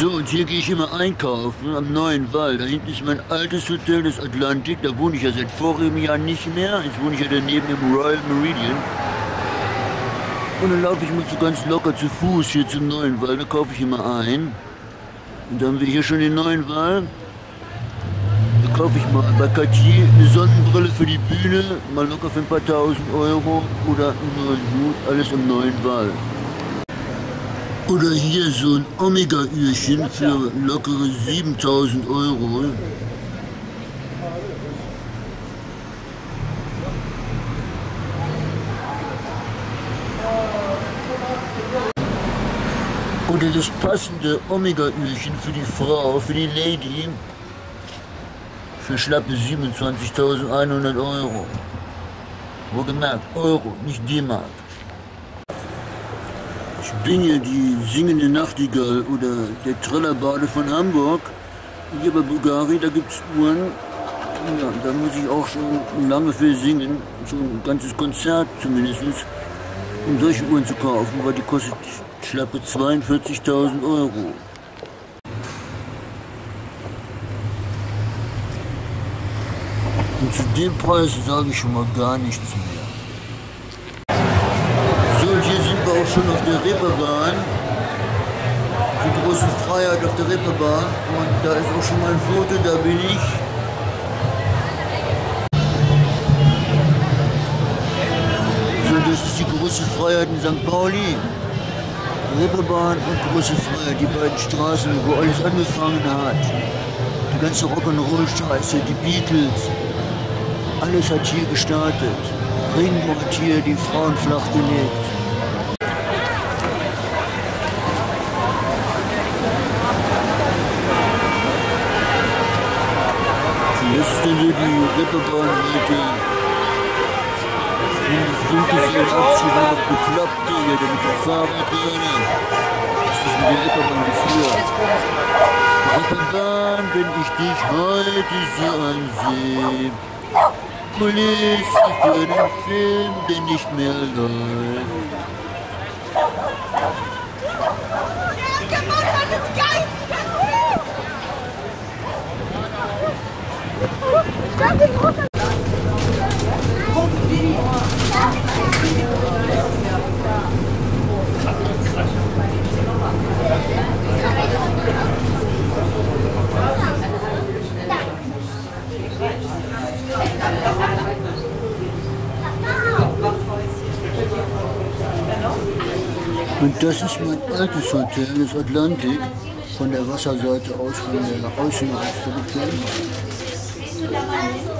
So, und hier gehe ich immer einkaufen am Neuen Wall. Da hinten ist mein altes Hotel, das Atlantik. Da wohne ich ja seit vorigen Jahr nicht mehr. Jetzt wohne ich ja daneben im Royal Meridian. Und dann laufe ich mal so ganz locker zu Fuß hier zum Neuen Wall. Da kaufe ich immer ein. Und dann haben wir hier schon den Neuen Wall. Da kaufe ich mal bei Cartier eine Sonnenbrille für die Bühne, mal locker für ein paar tausend Euro oder einen neuen Hut, alles im Neuen Wall. Oder hier so ein Omega-Ührchen für lockere 7000 Euro. Oder das passende Omega-Öhrchen für die Frau, für die Lady, für schlappe 27.100 Euro. Wohlgemerkt, Euro, nicht D-Mark. Ich bin ja die singende Nachtigall oder der Trillerbade von Hamburg. Hier bei Bulgari, da gibt's Uhren. Ja, da muss ich auch schon lange für singen. So ein ganzes Konzert zumindest, um solche Uhren zu kaufen, weil die kostet schlappe 42.000 Euro. Und zu dem Preis sage ich schon mal gar nichts mehr. Auch schon auf der Reeperbahn. Die große Freiheit auf der Reeperbahn. Und da ist auch schon mal ein Foto, da bin ich. So, das ist die große Freiheit in St. Pauli. Reeperbahn und Große Freiheit, die beiden Straßen, wo alles angefangen hat. Die ganze Rock'n'Roll-Scheiße, die Beatles, alles hat hier gestartet. Ringo hat hier die Frauen flachgelegt. Das die Reeperbahn-Seite. Sind das jetzt Abschied noch bekloppt, Digga, damit die Fahrradräder. Das ist mit der Reeperbahn früher. Reeperbahn, wenn ich dich heute so ansehe. Kulisse für den Film, der nicht mehr läuft. Und das ist mein altes Hotel, das Atlantik, von der Wasserseite aus, von der sudah mandi.